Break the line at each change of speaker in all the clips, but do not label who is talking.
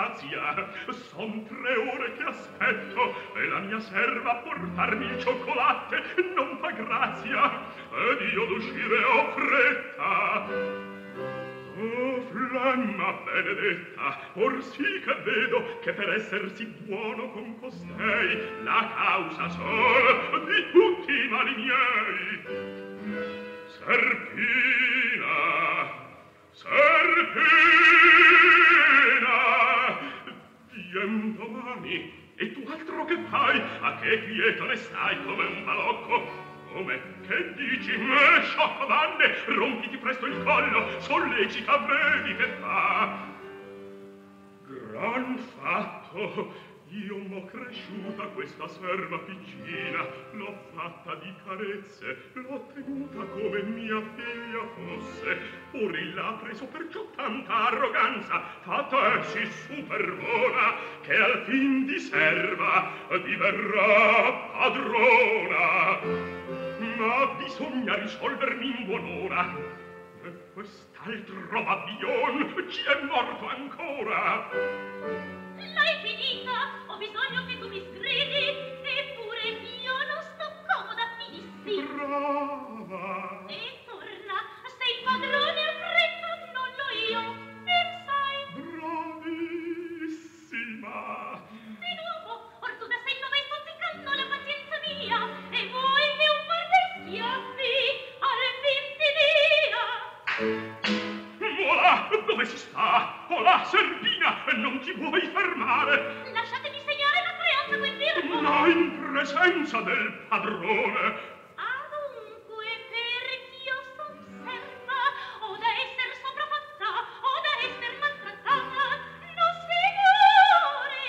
grazia son tre ore che aspetto e la mia serva a portarmi il cioccolatte non fa grazia ed io d'uscire ho fretta Oh, flamma benedetta, or sì che vedo che per esser sì buono con costei la causa sol di tutti i mali miei. Serpina, Serpina! Iem domani, e tu altro che fai? A che quieto ne stai come un balocco? Come? Che dici? Me, sciocco vanne, rompiti presto il collo, sollecita, vedi che fa. Gran fatto! Io m'ho cresciuta questa serva piccina, l'ho fatta di carezze, l'ho tenuta come mia figlia fosse. Or ella ha preso perciò tanta arroganza, fatta si superbona, che al fin di serva diverrà padrona. Ma bisogna risolvermi in buon'ora, e quest'altro babbion ci è morto ancora.
L'hai finita? bisogno che tu mi sgridi, eppure io non sto comoda
finissimo. presenza del padrone.
Adunque perch'io son serva, o da esser soprafatta, o da esser maltrattata, no signore!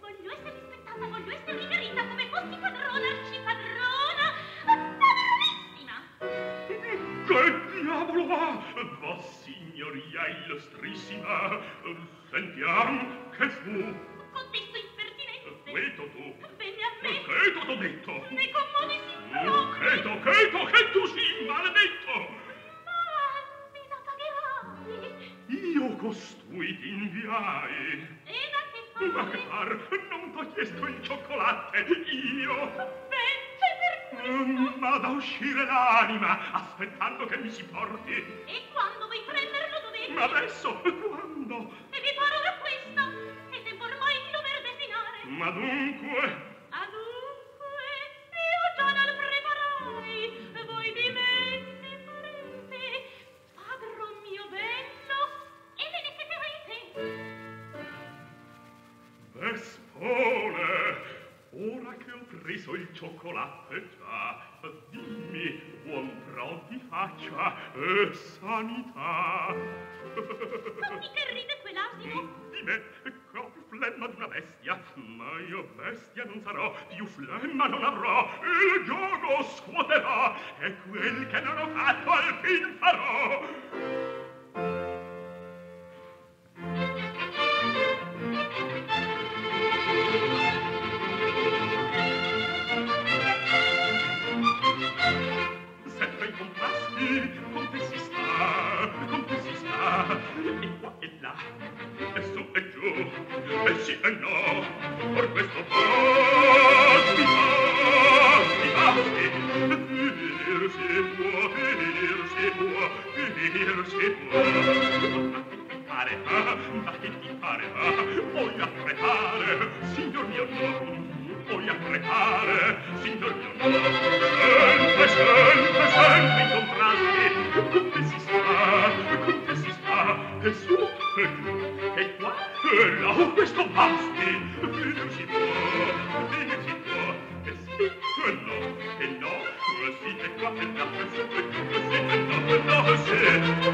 Voglio esser rispettata, voglio esser riverita come fossi padrona, arcipadrona, padronissima!
Che diavolo va, ha? Vossignoria illustrissima, sentiam che fu...
Contesto impertinente! Quieto
tu!
me! Cheto
t'ho detto! Nei
comuni si trova! Cheto,
cheto, che tu sì, maledetto!
Ma mi pagherai!
Io costui ti inviai.
E da che fai? Ma che
far? Non t'ho chiesto il cioccolatte, io!
Vence per
questo! Mm, Ma da uscire l'anima, aspettando che mi si porti!
E quando vuoi prenderlo dovevi? Ma
adesso, quando?
Devi fare da questo! E devo ormai di dover desinare!
Ma dunque... riso il cioccolato eh, già. Dimmi buon pro ti faccia e sanità. Non
mi che ride quell'asino.
Mm, di me che ho più flemma d'una bestia. Ma io bestia non sarò più flemma non avrò. Il giogo scuoterò e quel che non ho fatto al fin farò. fare, ah, lasci fare, ah, voglio appretare, signor mio, voglio appretare, signor mio, sempre, sempre, sempre incontrarti, come si sta, come si sta, e su, e giù, e qua, e là, questo basti, venirci può, venirci può, e sì, e no, e no, sì, e qua, e là, e su, e giù, e sì, e no, e no, sì,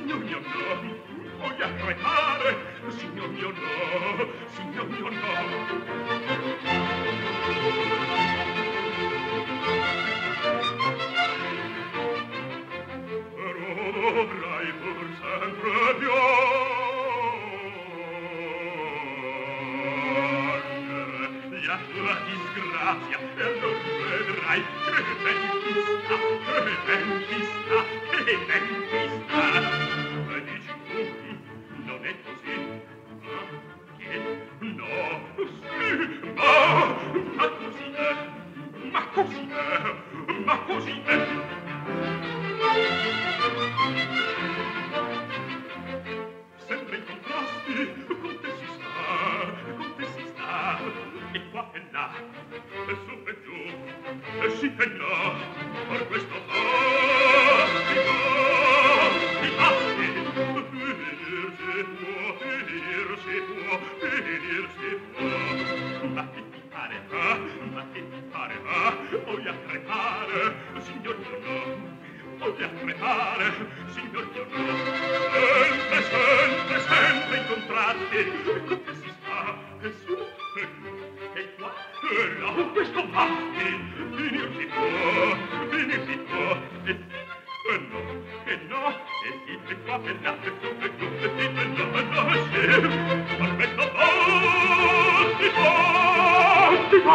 signor mio no, voglio crepare, signor mio no, signor mio no. Però dovrai pur sempre più la disgrazia e non vedrai che ben ti sta, che ben ti sta, che ben ti sta. Si può. Ma che ti pare, ah, ma che ti pare, ah, voglio crepare, signor mio no, voglio crepare, signor mio no. Sempre, sempre, sempre in contratti, con te si sta, e su, e e qua, e là, questo basti, finir si può, finir si può, e sì, e no, e no, e sì, e qua, e là, e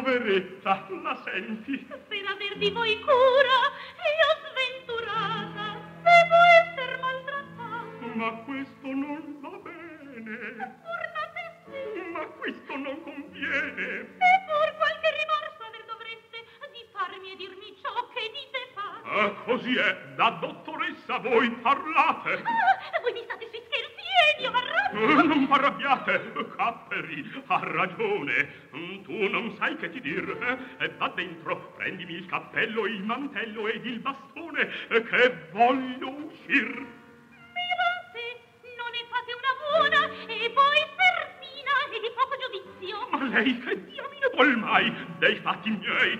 Poveretta, la senti?
Per aver di voi cura, io sventurata, devo esser maltrattata.
Ma questo non va bene,
Tornate
sì, ma questo non conviene.
e pur qualche rimorso aver dovreste di farmi e dirmi ciò che dite fare.
Ah, così è, da dottoressa voi parlate.
Ah, voi mi state sui scherzi ed io m'arrabbio. Eh, Non
m'arrabbiate, Capperi, ha ragione. Mm, Tu non sai che ti dir. eh? E va dentro, prendimi il cappello, il mantello ed il bastone, eh, che voglio uscir.
Mirate, non ne fate una buona e poi serpina e di poco giudizio.
Ma lei che diamine vuol mai dei fatti miei?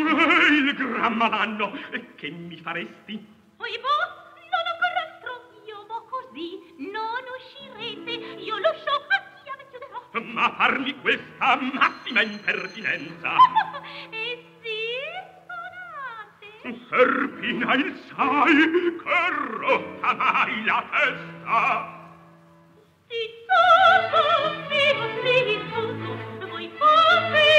Il gran malanno, che mi faresti?
Poi boh, non occorre altro, io vo così, non uscirete, io l'uscio a chiave chiuderò.
Ma farmi questa massima impertinenza.
e sì,
suonate. Serpina, il sai che rotta mai la testa.
Zitto, zitto, zitto, voi fate